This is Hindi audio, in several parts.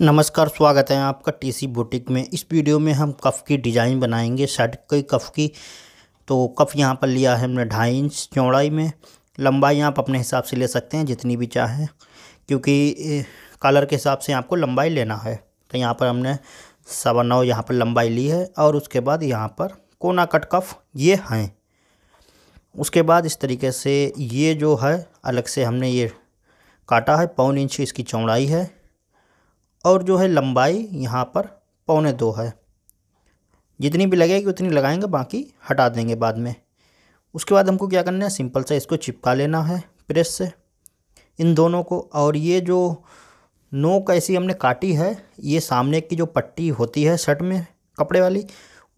नमस्कार, स्वागत है आपका टीसी बुटीक में। इस वीडियो में हम कफ़ की डिज़ाइन बनाएँगे शर्ट की कफ़ की। तो कफ़ यहाँ पर लिया है हमने ढाई इंच चौड़ाई में। लंबाई आप अपने हिसाब से ले सकते हैं, जितनी भी चाहें, क्योंकि कलर के हिसाब से आपको लंबाई लेना है। तो यहाँ पर हमने सवा नौ यहाँ पर लंबाई ली है, और उसके बाद यहाँ पर कोना कट कफ़ ये हैं। उसके बाद इस तरीके से ये जो है, अलग से हमने ये काटा है, पौन इंच इसकी चौड़ाई है। और जो है लंबाई यहाँ पर पौने दो है। जितनी भी लगेगी उतनी लगाएँगे, बाकी हटा देंगे बाद में। उसके बाद हमको क्या करना है? सिंपल सा इसको चिपका लेना है प्रेस से। इन दोनों को और ये जो नोक ऐसी हमने काटी है, ये सामने की जो पट्टी होती है शर्ट में कपड़े वाली,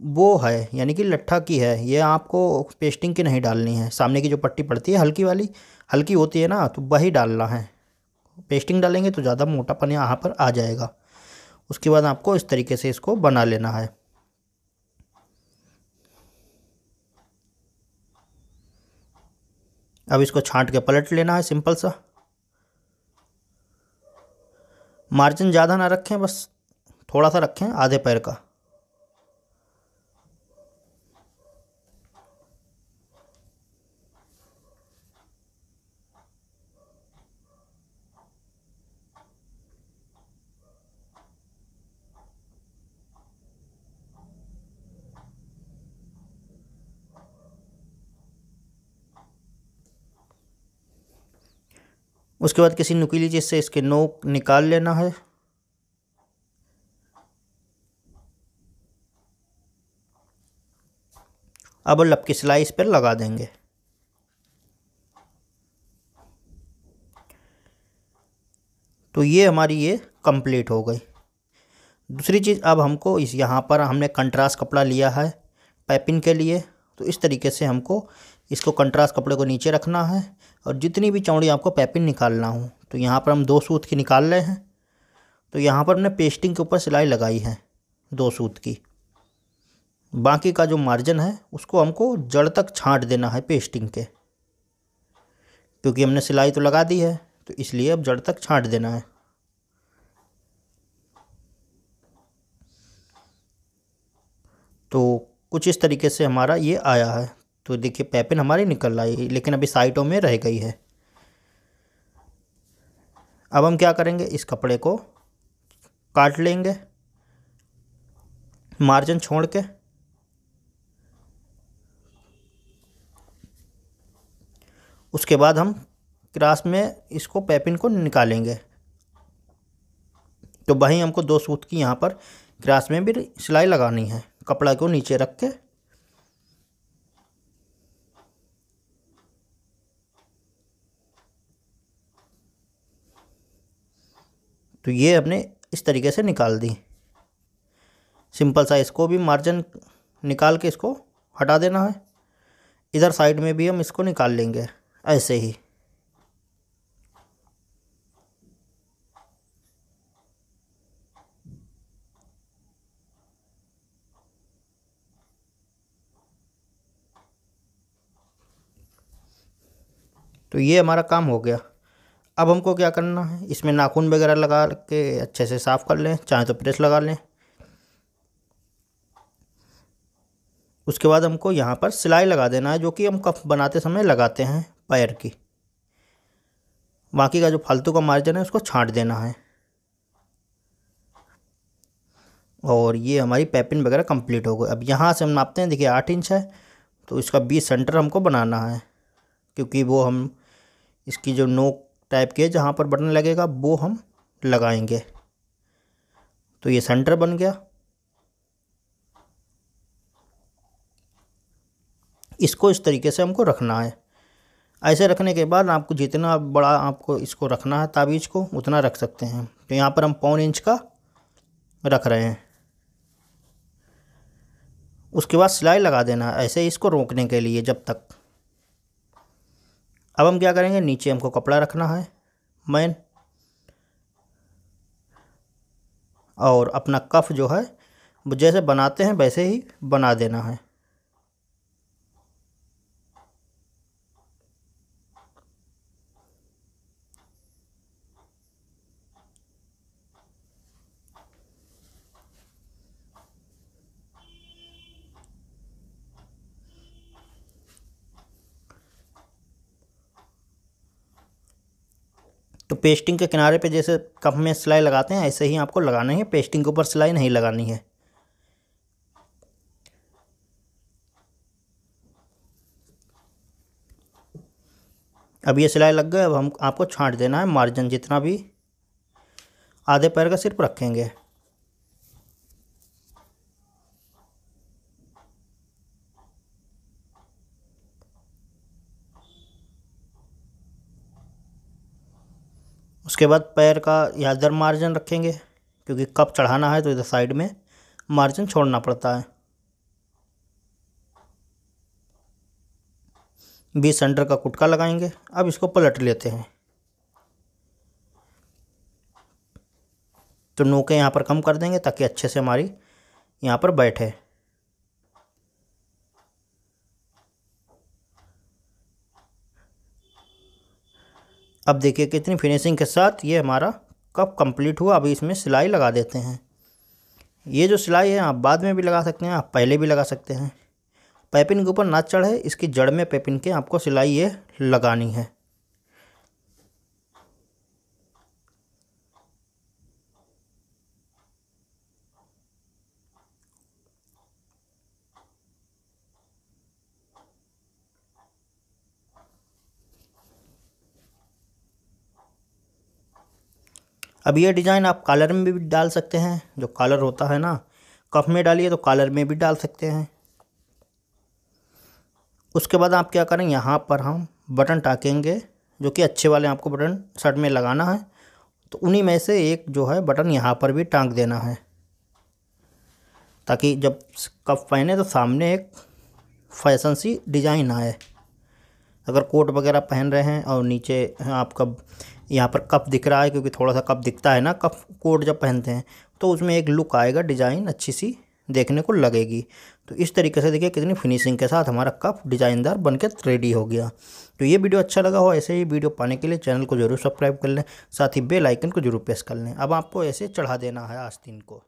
वो है, यानी कि लट्ठा की है। ये आपको पेस्टिंग की नहीं डालनी है। सामने की जो पट्टी पड़ती है, हल्की वाली, हल्की होती है ना तो वही डालना है। पेस्टिंग डालेंगे तो ज़्यादा मोटापन यहाँ पर आ जाएगा। उसके बाद आपको इस तरीके से इसको बना लेना है। अब इसको छांट के पलट लेना है सिंपल सा। मार्जिन ज़्यादा ना रखें, बस थोड़ा सा रखें आधे पैर का। उसके बाद किसी नुकीली चीज़ से इसके नोक निकाल लेना है। अब लब की सिलाई इस पर लगा देंगे। तो ये हमारी ये कंप्लीट हो गई। दूसरी चीज़, अब हमको इस यहाँ पर हमने कंट्रास्ट कपड़ा लिया है पैपिंग के लिए। तो इस तरीके से हमको इसको कंट्रास्ट कपड़े को नीचे रखना है और जितनी भी चौड़ी आपको पैपिंग निकालना हो तो यहाँ पर हम दो सूत की निकाल रहे हैं। तो यहाँ पर हमने पेस्टिंग के ऊपर सिलाई लगाई है दो सूत की। बाकी का जो मार्जिन है, उसको हमको जड़ तक छांट देना है पेस्टिंग के। क्योंकि हमने सिलाई तो लगा दी है तो इसलिए अब जड़ तक छांट देना है। तो कुछ इस तरीके से हमारा ये आया है। तो देखिए, पैपिन हमारी निकल आई, लेकिन अभी साइटों में रह गई है। अब हम क्या करेंगे, इस कपड़े को काट लेंगे, मार्जिन छोड़ के। उसके बाद हम क्रास में इसको, पैपिन को निकालेंगे। तो वहीं हमको दो सूत की यहाँ पर क्रास में भी सिलाई लगानी है, कपड़ा को नीचे रख के। तो ये हमने इस तरीके से निकाल दी। सिंपल सा इसको भी मार्जिन निकाल के इसको हटा देना है। इधर साइड में भी हम इसको निकाल लेंगे, ऐसे ही। तो ये हमारा काम हो गया। अब हमको क्या करना है? इसमें नाखून वगैरह लगा के अच्छे से साफ़ कर लें, चाहे तो प्रेस लगा लें। उसके बाद हमको यहाँ पर सिलाई लगा देना है, जो कि हम कफ बनाते समय लगाते हैं पैर की। बाकी का जो फालतू का मार्जिन है, उसको छांट देना है। और ये हमारी पैपिन वगैरह कंप्लीट हो गई। अब यहाँ से हम नापते हैं, देखिए आठ इंच है तो इसका बीस सेंटर हमको बनाना है, क्योंकि वो हम, इसकी जो नोक टाइप के जहाँ पर बटन लगेगा, वो हम लगाएँगे। तो ये सेंटर बन गया। इसको इस तरीके से हमको रखना है। ऐसे रखने के बाद आपको जितना बड़ा आपको इसको रखना है ताबीज़ को उतना रख सकते हैं। तो यहाँ पर हम पौन इंच का रख रहे हैं। उसके बाद सिलाई लगा देना है, ऐसे इसको रोकने के लिए जब तक। अब हम क्या करेंगे, नीचे हमको कपड़ा रखना है। मैन और अपना कफ जो है जैसे बनाते हैं वैसे ही बना देना है। पेस्टिंग के किनारे पे जैसे कप में सिलाई लगाते हैं, ऐसे ही आपको लगाना है पेस्टिंग के ऊपर सिलाई नहीं लगानी है। अब ये सिलाई लग गई अब हम आपको छांट देना है। मार्जिन जितना भी आधे पैर का सिर्फ़ रखेंगे। उसके बाद पैर का या इधर मार्जिन रखेंगे, क्योंकि कप चढ़ाना है तो इधर साइड में मार्जिन छोड़ना पड़ता है। बीस सेंटर का कुटका लगाएँगे। अब इसको पलट लेते हैं। तो नोके यहाँ पर कम कर देंगे ताकि अच्छे से हमारी यहाँ पर बैठे। अब देखिए कितनी फिनिशिंग के साथ ये हमारा कप कंप्लीट हुआ। अभी इसमें सिलाई लगा देते हैं। ये जो सिलाई है, आप बाद में भी लगा सकते हैं, आप पहले भी लगा सकते हैं। पैपिन के ऊपर ना चढ़े, इसकी जड़ में पैपिन के आपको सिलाई ये लगानी है। अब ये डिज़ाइन आप कॉलर में भी डाल सकते हैं। जो कॉलर होता है ना, कफ में डालिए तो कॉलर में भी डाल सकते हैं। उसके बाद आप क्या करें, यहाँ पर हम बटन टाकेंगे, जो कि अच्छे वाले आपको बटन शर्ट में लगाना है। तो उन्हीं में से एक जो है, बटन यहाँ पर भी टांग देना है। ताकि जब कप पहने तो सामने एक फ़ैशन सी डिज़ाइन आए। अगर कोट वगैरह पहन रहे हैं और नीचे आपका यहाँ पर कप दिख रहा है, क्योंकि थोड़ा सा कप दिखता है ना, कप कोट जब पहनते हैं तो उसमें एक लुक आएगा, डिज़ाइन अच्छी सी देखने को लगेगी। तो इस तरीके से देखिए कितनी फिनिशिंग के साथ हमारा कप डिज़ाइनदार बन बनकर रेडी हो गया। तो ये वीडियो अच्छा लगा हो, ऐसे ही वीडियो पाने के लिए चैनल को ज़रूर सब्सक्राइब कर लें, साथ ही बेल आइकन को ज़रूर प्रेस कर लें। अब आपको ऐसे चढ़ा देना है आस्तीन को।